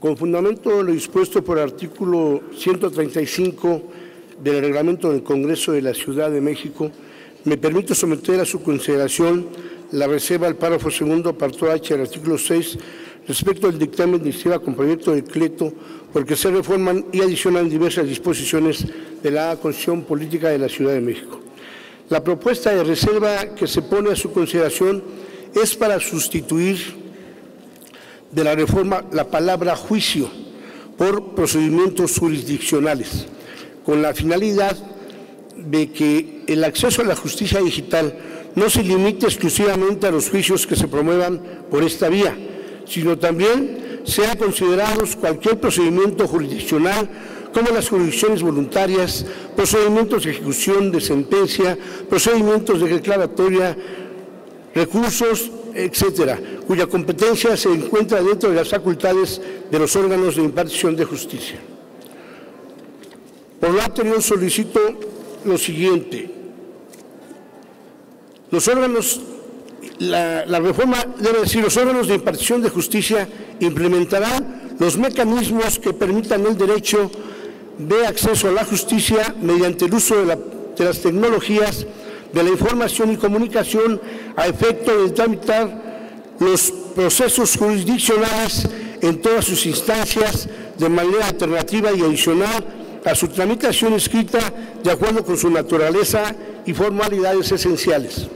Con fundamento de lo dispuesto por el artículo 135 del reglamento del Congreso de la Ciudad de México, me permito someter a su consideración la reserva al párrafo segundo, apartado H del artículo 6, respecto al dictamen de iniciativa con proyecto de decreto porque se reforman y adicionan diversas disposiciones de la Constitución Política de la Ciudad de México. La propuesta de reserva que se pone a su consideración es para sustituir de la reforma la palabra juicio por procedimientos jurisdiccionales, con la finalidad de que el acceso a la justicia digital no se limite exclusivamente a los juicios que se promuevan por esta vía, sino también sea considerados cualquier procedimiento jurisdiccional como las jurisdicciones voluntarias, procedimientos de ejecución de sentencia, procedimientos de declaratoria, recursos, etcétera, cuya competencia se encuentra dentro de las facultades de los órganos de impartición de justicia. Por lo anterior solicito lo siguiente. Los órganos, la, la, reforma debe decir, los órganos de impartición de justicia implementarán los mecanismos que permitan el derecho de acceso a la justicia mediante el uso de, la, de las tecnologías de la información y comunicación a efecto de tramitar los procesos jurisdiccionales en todas sus instancias de manera alternativa y adicional a su tramitación escrita de acuerdo con su naturaleza y formalidades esenciales.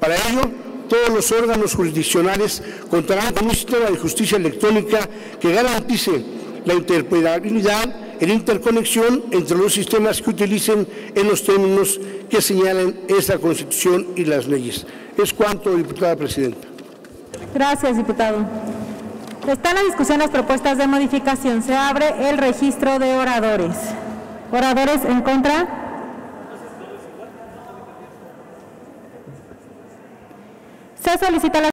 Para ello, todos los órganos jurisdiccionales contarán con un sistema de justicia electrónica que garantice la interoperabilidad en interconexión entre los sistemas que utilicen en los términos que señalen esta Constitución y las leyes. Es cuanto, diputada presidenta. Gracias, diputado. Está en la discusión las propuestas de modificación. Se abre el registro de oradores. ¿Oradores en contra? Se solicita la